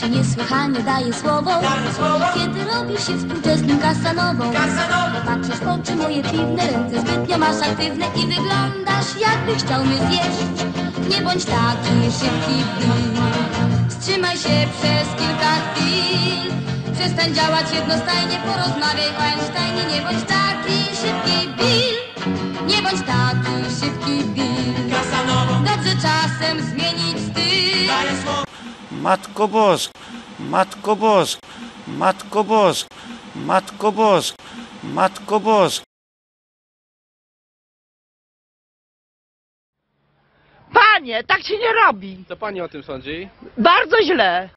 śmieszy, niesłychanie daje słowo. Kiedy robi się współczesnym kasanową. Patrzysz w oczy moje piwne, ręce zbytnio masz aktywne I wyglądasz jakbyś chciał mnie zjeść. Nie bądź taki szybki Bill Wstrzymaj się przez kilka chwil. Przestań działać jednostajnie, porozmawiaj o Einsteinie. Nie bądź taki szybki Bill Nie bądź taki szybki Bill Dobrze czasem zmienić styl Matko Bosk, Matko Bosk, Matko Bosk, Matko Bosk, Matko Bosk. Panie, tak się nie robi. Co pani o tym sądzi? Bardzo źle.